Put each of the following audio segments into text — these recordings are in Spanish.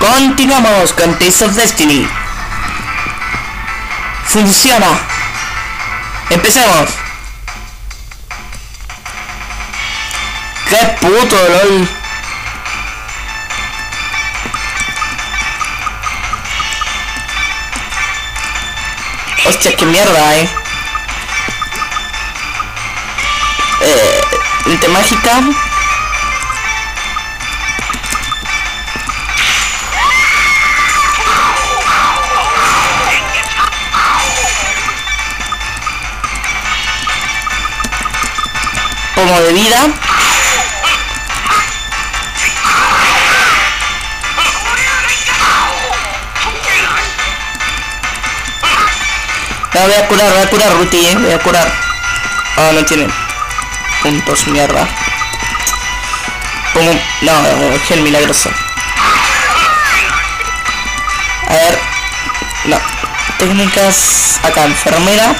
Continuamos con Taste of Destiny. Funciona. Empecemos. ¡Qué puto, lol! Hostia, qué mierda, eh. Eh, mágica. De vida. No, voy a curar, voy a curar, Ruti, eh. Voy a curar. Ah, no tiene puntos, mierda. Pongo... No, gel milagroso. A ver. No. Técnicas... Acá, enfermera.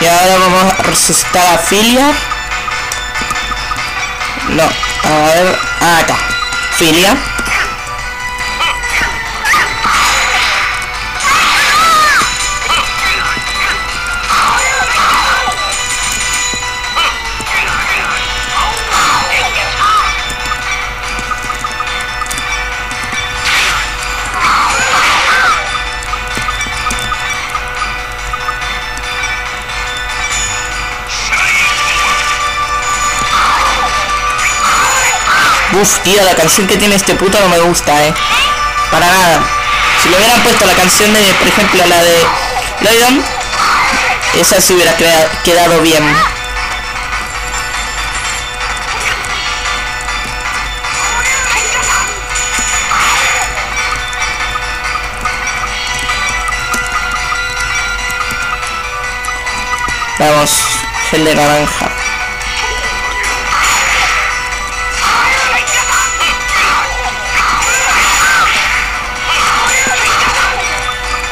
Y ahora vamos a resucitar a Filia. No, a ver, ah, acá. Filia. Uf, tío, la canción que tiene este puto no me gusta, eh. Para nada. Si le hubieran puesto la canción de, por ejemplo, la de Loydon, esa se hubiera quedado bien. Vamos, gel de naranja.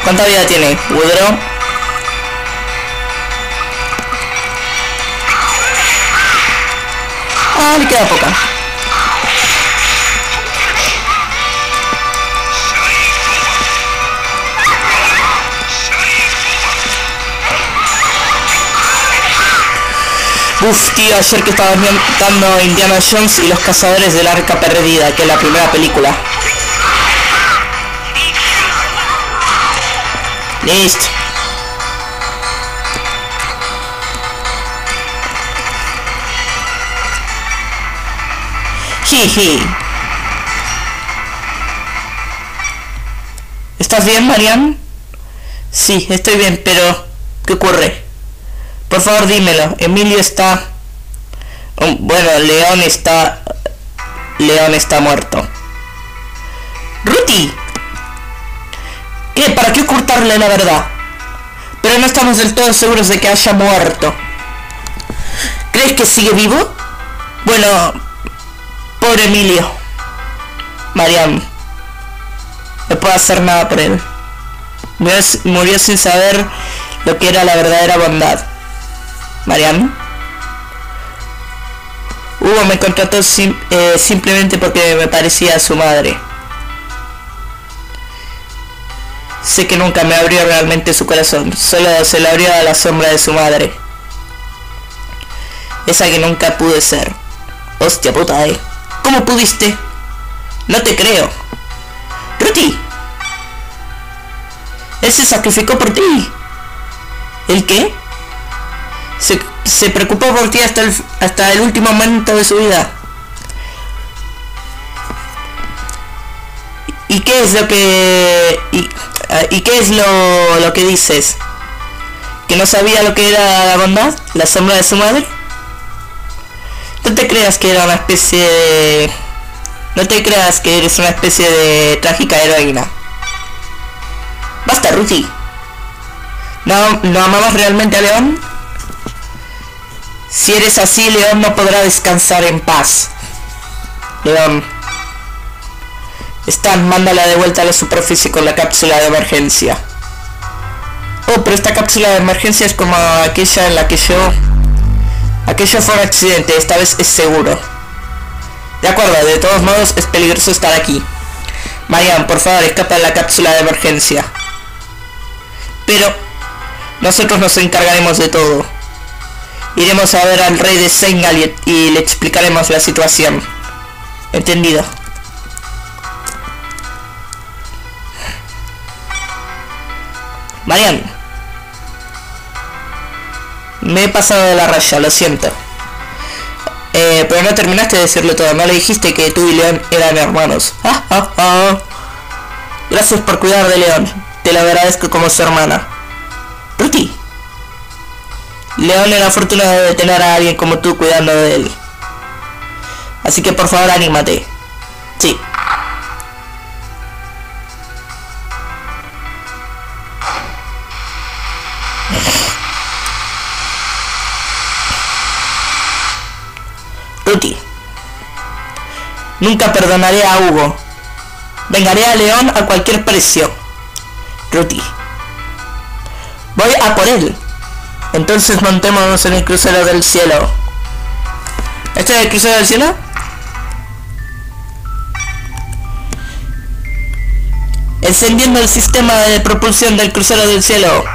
¿Cuánta vida tiene? Woodrow. Ah, le queda poca. Uf, tío, ayer que estaba dando Indiana Jones y los cazadores del arca perdida, que es la primera película. Jiji. ¿Estás bien, Marian? Sí, estoy bien, pero... ¿Qué ocurre? Por favor, dímelo. Emilio está... Oh, bueno, León está... León está muerto. ¡Ruti! ¿Para qué ocultarle la verdad? Pero no estamos del todo seguros de que haya muerto. ¿Crees que sigue vivo? Bueno, pobre Emilio. Mariam. No puedo hacer nada por él. Murió, sin saber lo que era la verdadera bondad. Mariam. Hugo me contrató eh, simplemente porque me parecía a su madre. Sé que nunca me abrió realmente su corazón, solo se le abrió a la sombra de su madre. Esa que nunca pude ser. Hostia puta, eh. ¿Cómo pudiste? No te creo. Ruti. Él se sacrificó por ti. ¿El qué? Se, se preocupó por ti hasta el, hasta el último momento de su vida. ¿Y qué es lo que... Ah, ¿Y qué es lo, lo que dices? ¿Que no sabía lo que era la bondad? ¿La sombra de su madre? No te creas que era una especie de... No te creas que eres una especie de trágica heroína. Basta, Ruthie. ¿No, ¿No amabas realmente a León? Si eres así, León no podrá descansar en paz. León. Stan, mándala de vuelta a la superficie con la cápsula de emergencia. Oh, pero esta cápsula de emergencia es como aquella en la que yo... Aquello fue un accidente, esta vez es seguro. De acuerdo, de todos modos es peligroso estar aquí. Marian, por favor, escapa de la cápsula de emergencia. Pero nosotros nos encargaremos de todo. Iremos a ver al rey de Sengal y, y le explicaremos la situación. Entendido. Marian. Me he pasado de la raya, lo siento. Eh, pero no terminaste de decirlo todo, no le dijiste que tú y León eran hermanos. Ah, ah, ah. Gracias por cuidar de León, te lo agradezco como su hermana. Ruti. León era afortunado de tener a alguien como tú cuidando de él. Así que por favor anímate. Sí. Nunca perdonaré a Hugo. Vengaré a León a cualquier precio. Ruti. Voy a por él. Entonces montémonos en el crucero del cielo. ¿Este es el crucero del cielo? Encendiendo el sistema de propulsión del crucero del cielo.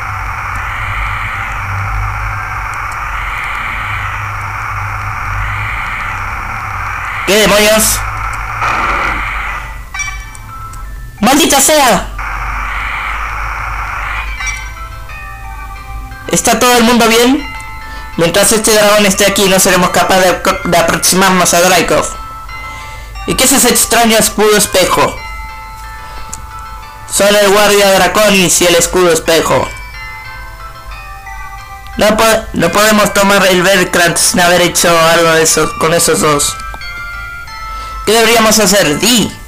¿Qué demonios? ¡Maldita sea! ¿Está todo el mundo bien? Mientras este dragón esté aquí no seremos capaces de, aproximarnos a Drykov. ¿Y qué es ese extraño escudo espejo? Son el guardia Draconis y el escudo espejo. No, po no podemos tomar el Verkrant sin haber hecho algo de eso con esos dos. ¿Qué deberíamos hacer? Di.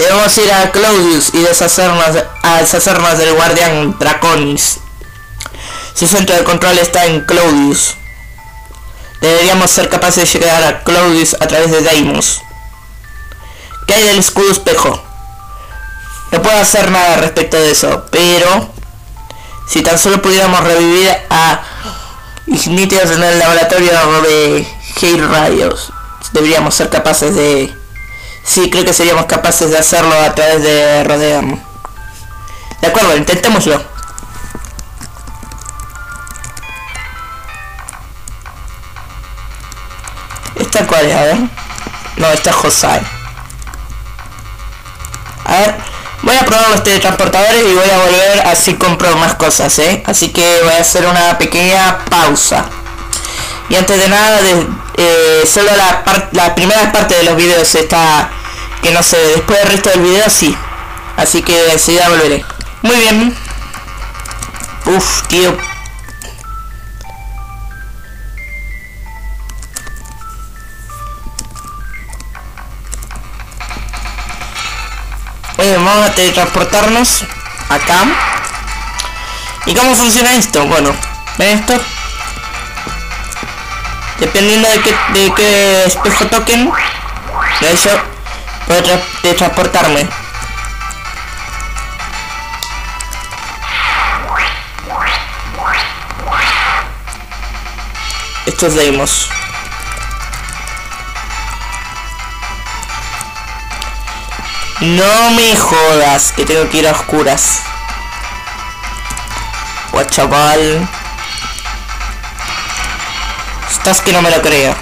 Debemos ir a Claudius y deshacernos, a deshacernos del guardián Draconis. Su centro de control está en Claudius. Deberíamos ser capaces de llegar a Claudius a través de Deimos. ¿Qué hay del escudo espejo? No puedo hacer nada respecto de eso, pero si tan solo pudiéramos revivir a Ignitios en el laboratorio de Hale Radios, deberíamos ser capaces de... Sí, creo que seríamos capaces de hacerlo a través de Rodeam. De acuerdo, intentémoslo. ¿Esta cuál es? A ver. No, esta es Josai. A ver, voy a probar los teletransportadores y voy a volver así compro más cosas, ¿eh? Así que voy a hacer una pequeña pausa. Y antes de nada, eh, solo la, la primera parte de los videos está... Que no sé, después del resto del video sí. Así que enseguida volveré. Muy bien. Uf, tío. Oye, vamos a teletransportarnos acá. ¿Y cómo funciona esto? Bueno, ¿ven esto? Dependiendo de qué, de qué espejo toquen, de eso puedo teletransportarme. Estos Deimos. No me jodas que tengo que ir a oscuras. Guachaval. Estás que no me lo creo.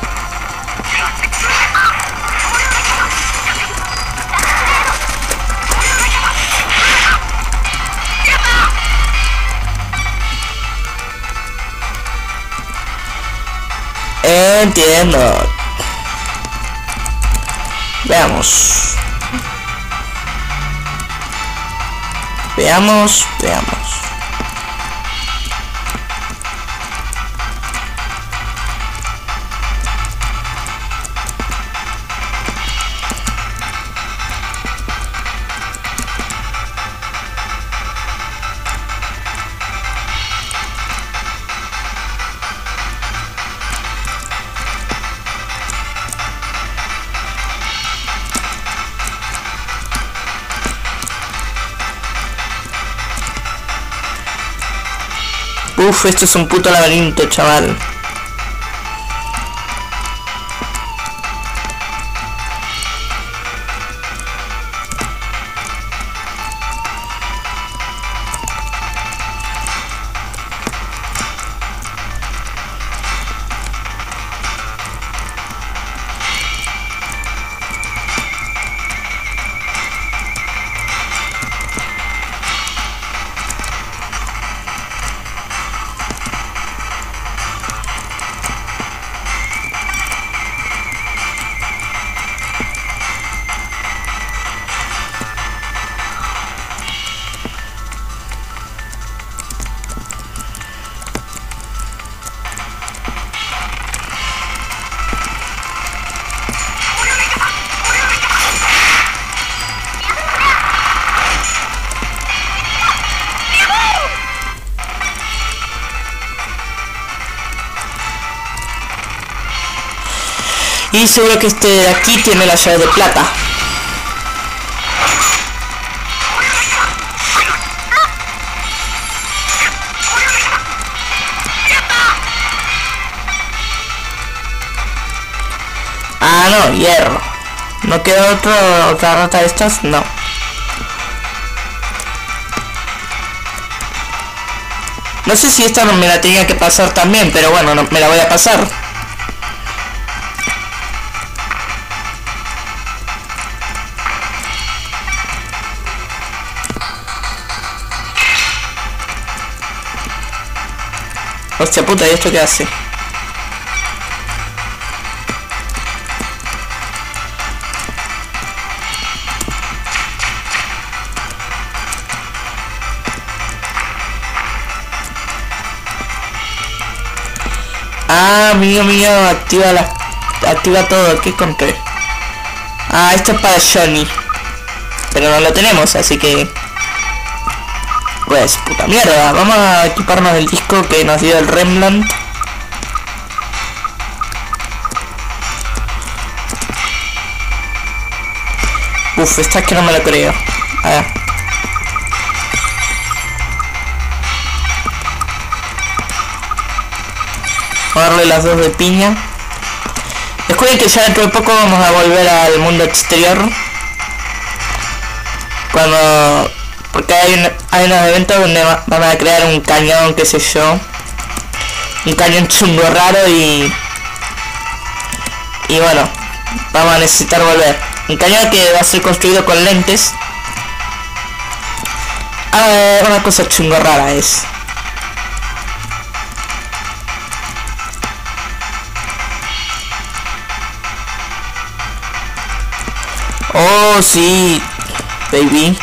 Entiendo. Veamos. Veamos, veamos. Uf, esto es un puto laberinto, chaval. Y seguro que este de aquí tiene la llave de plata. Ah, no, hierro. ¿No queda otro, otra rata de estas? No. No sé si esta no me la tenía que pasar también, pero bueno, no, me la voy a pasar. Hostia puta, ¿y esto qué hace? Ah, amigo mío, activa la... Activa todo, ¿qué encontré? Ah, esto es para Johnny. Pero no lo tenemos, así que... Pues, puta mierda. Vamos a equiparnos el disco que nos dio el Remland. Uf, esta es que no me lo creo. A ver. Vamos a darle las dos de piña. Recuerden que ya dentro de poco vamos a volver al mundo exterior. Cuando... Porque hay, un, hay unos eventos donde va- van a crear un cañón, qué sé yo. Un cañón chungo raro y... Y bueno, vamos a necesitar volver. Un cañón que va a ser construido con lentes. Ah, una cosa chungo rara es. Oh, sí, baby.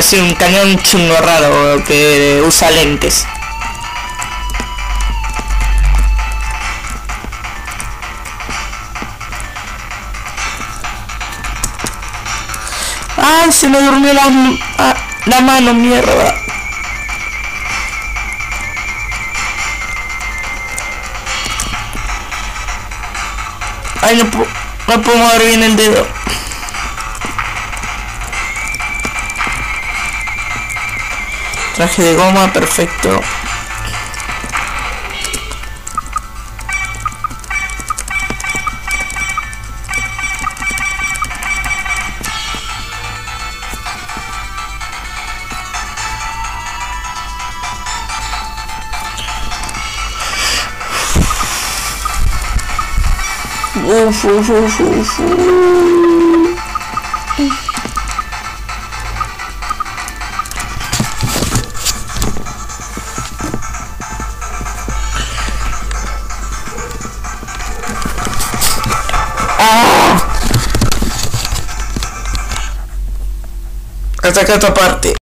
Es un cañón chungo raro que usa lentes. ¡Ay, se me durmió la, ah, la mano, mierda! ¡Ay, no, no puedo mover bien el dedo! Traje de goma, perfecto. Uf, uf, uf. Hasta esta parte.